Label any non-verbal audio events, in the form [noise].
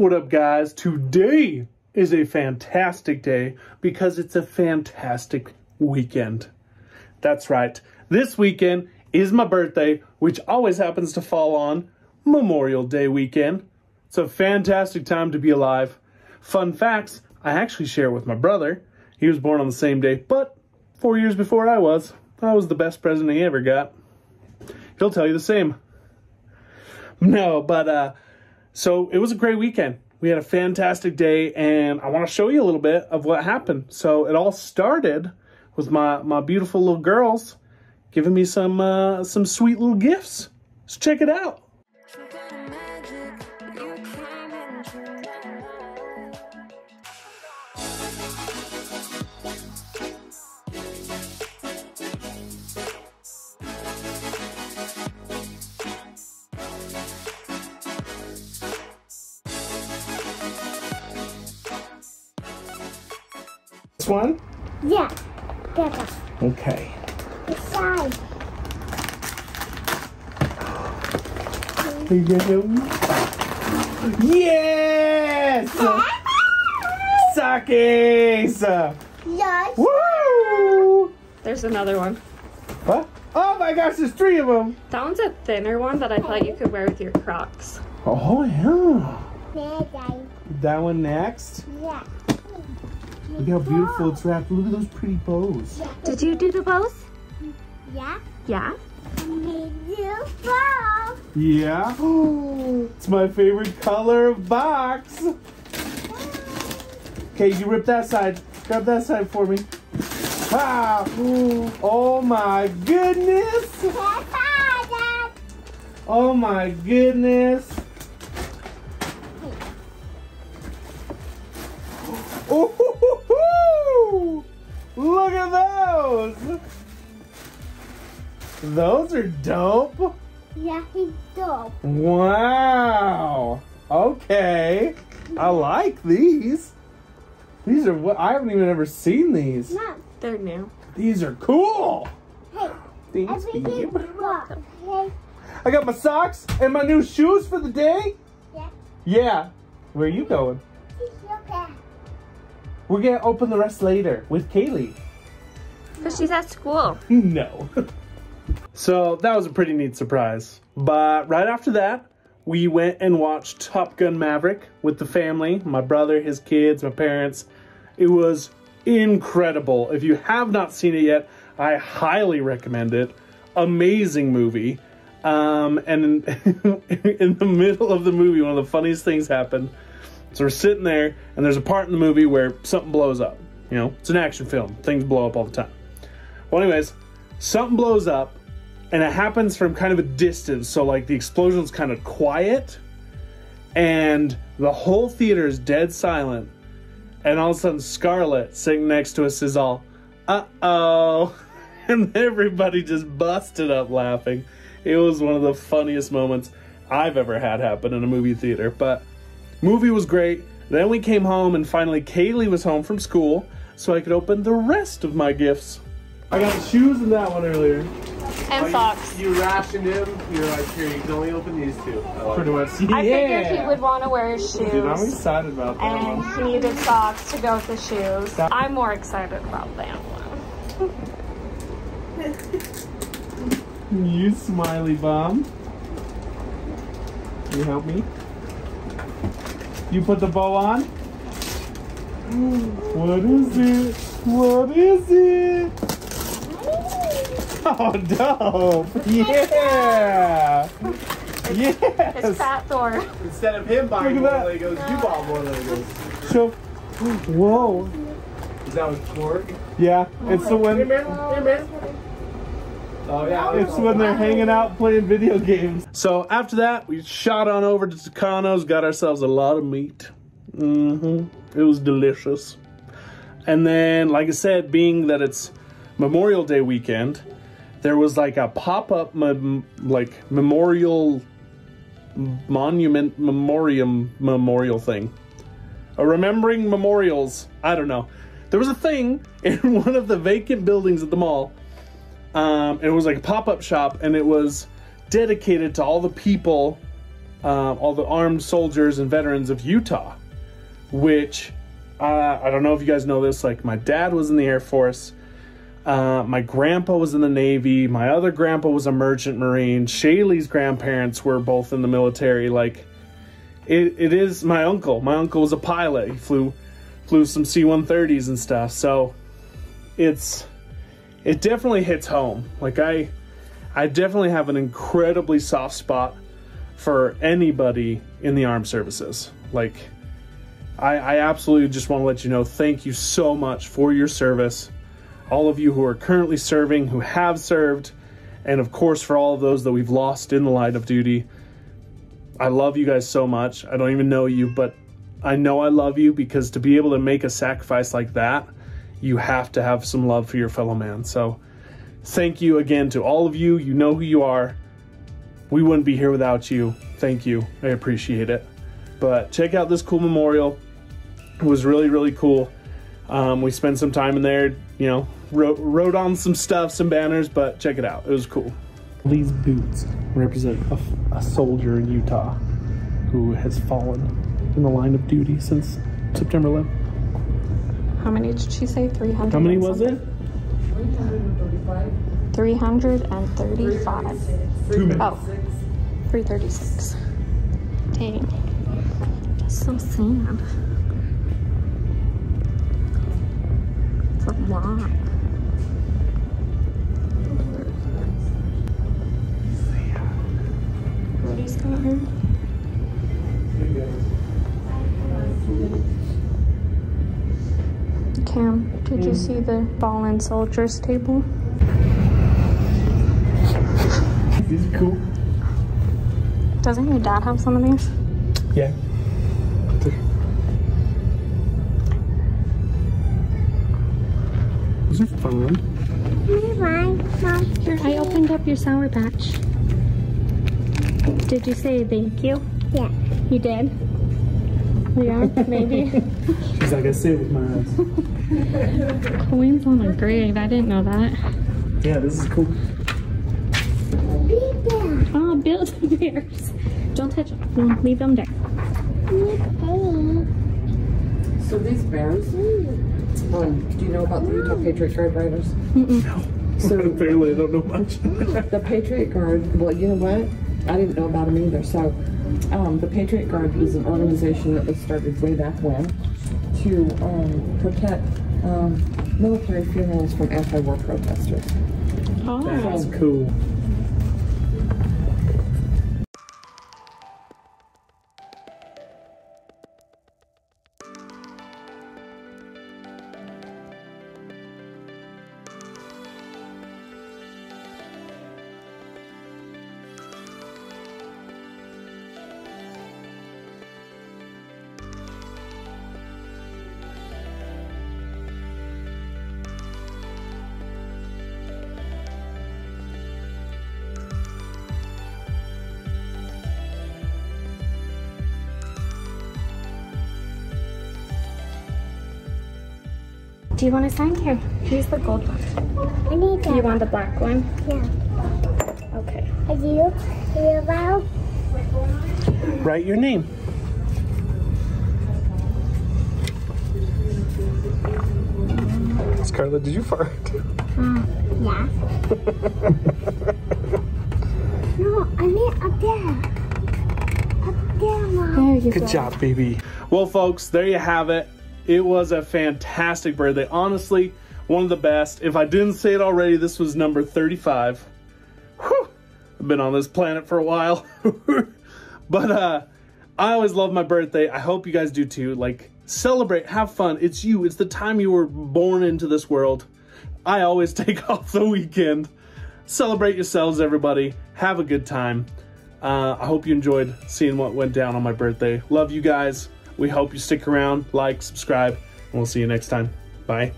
What up, guys? Today is a fantastic day because it's a fantastic weekend. That's right. This weekend is my birthday, which always happens to fall on Memorial Day weekend. It's a fantastic time to be alive. Fun facts I actually share with my brother. He was born on the same day, but four years before I was. I was the best present he ever got. He'll tell you the same. No, but uh, so it was a great weekend. We had a fantastic day, and I want to show you a little bit of what happened. So it all started with my my beautiful little girls giving me some uh, some sweet little gifts. Let's check it out. One? Yeah, Peppa. Okay. Inside. Yes! Sakis! Yes. Woo! There's another one. What? Oh my gosh, there's three of them! That one's a thinner one that I thought you could wear with your Crocs. Oh yeah. That one next. Yeah. Look how beautiful it's wrapped. Look at those pretty bows. Did you do the bows? Yeah. Yeah. Beautiful. Yeah. [gasps] it's my favorite color of box. Okay, you rip that side. Grab that side for me. Ah! Oh my goodness! Oh my goodness! Those are dope. Yeah, he's dope. Wow. Okay. I like these. These are what I haven't even ever seen these. Mom, They're new. These are cool. hey, Thanks, everything babe. what? I got my socks and my new shoes for the day. Yeah. Yeah. Where are you going? It's okay. We're gonna open the rest later with Kaylee. Because she's at school. [laughs] No. [laughs] so that was a pretty neat surprise. But right after that, we went and watched Top Gun Maverick with the family my brother, his kids, my parents. It was incredible. If you have not seen it yet, I highly recommend it. Amazing movie. Um, and in, [laughs] in the middle of the movie, one of the funniest things happened. So we're sitting there, and there's a part in the movie where something blows up. You know, it's an action film. Things blow up all the time. Well, anyways, something blows up, and it happens from kind of a distance. So, like, the explosion's kind of quiet, and the whole theater is dead silent. And all of a sudden, Scarlet sitting next to us is all, uh oh. [laughs] And everybody just busted up laughing. It was one of the funniest moments I've ever had happen in a movie theater. But movie was great. Then we came home, and finally, Kaylee was home from school, so I could open the rest of my gifts. I got shoes in that one earlier. And socks. You rationed him. You're like, here, you can only open these two. I like Pretty it. much. I figured he would want to wear his shoes. Dude, I'm excited about that and one. he needed socks to go with the shoes. I'm more excited about that one. You smiley bomb. Can you help me? You put the bow on? Mm. What is it? What is it? [laughs] Oh, dope! Yeah! Yeah! It's Yes! Fat Thor. Instead of him buying Look more at that. Legos, you bought more Legos. So, whoa! Is that with Korg? Yeah, it's the Here, when man. Here, man. Oh, yeah. it's when they're hanging out playing video games. So after that, we shot on over to Tucano's, got ourselves a lot of meat. hmm It was delicious. And then, like I said, being that it's Memorial Day weekend, there was like a pop-up like memorial monument memoriam memorial thing. A remembering memorials. I don't know. There was a thing [laughs] in one of the vacant buildings at the mall. Um, it was like a pop-up shop, and it was dedicated to all the people um, all the armed soldiers and veterans of Utah, which uh, I don't know if you guys know this. Like, my dad was in the Air Force. Uh, my grandpa was in the Navy. My other grandpa was a merchant marine. Shaylee's grandparents were both in the military. Like, it, it is my uncle. My uncle was a pilot. He flew flew some C-130s and stuff. So it's it definitely hits home. Like I I definitely have an incredibly soft spot for anybody in the armed services. Like I, I absolutely just want to let you know thank you so much for your service. All of you who are currently serving, who have served, and of course for all of those that we've lost in the line of duty. I love you guys so much. I don't even know you, but I know I love you because to be able to make a sacrifice like that, you have to have some love for your fellow man. So, thank you again to all of you. You know who you are. We wouldn't be here without you. Thank you. I appreciate it. But check out this cool memorial. It was really, really cool. Um, we spent some time in there, you know, wrote, wrote on some stuff, some banners, but check it out. It was cool. These boots represent a, a soldier in Utah who has fallen in the line of duty since September 11th. How many did she say? 300? How many was it? 335. Two minutes. Oh, 336. Dang. That's so sad. It's a lot. Cam, did you see the fallen soldiers table? These are cool. Doesn't your dad have some of these? Yeah. These are fun. Mine, Mom. Here, I opened up your Sour Patch. Did you say thank you? Yeah. You did? Yeah, maybe. [laughs] She's like, I say it with my eyes. Coins on a grave. I didn't know that. Yeah, this is cool. Be there. Oh, build bears. Don't touch them. No, leave them there. So these bears, um, do you know about the Utah Patriot Guard riders? No. So [laughs] Apparently, I don't know much. the Patriot Guard, well, you know what? I didn't know about them either. So um, the Patriot Guard was an organization that was started way back when to um, protect um, military funerals from anti-war protesters. Oh. That's cool. Do you want to sign here? Here's the gold one. I need You want the black one? Yeah. Okay. Are you? Are you about? Write your name. Scarlet, did you fart? [laughs] Hmm, yeah. [laughs] no, I need up there. Up there, Mom. There you Good go. job, baby. Well, folks, there you have it. It was a fantastic birthday. Honestly, one of the best. If I didn't say it already, this was number 35. Whew. I've been on this planet for a while. [laughs] but uh I always love my birthday. I hope you guys do too. Like celebrate, have fun. It's you. It's the time you were born into this world. I always [laughs] take off the weekend. Celebrate yourselves, everybody. Have a good time. Uh, I hope you enjoyed seeing what went down on my birthday. Love you guys. We hope you stick around, like, subscribe, and we'll see you next time. Bye.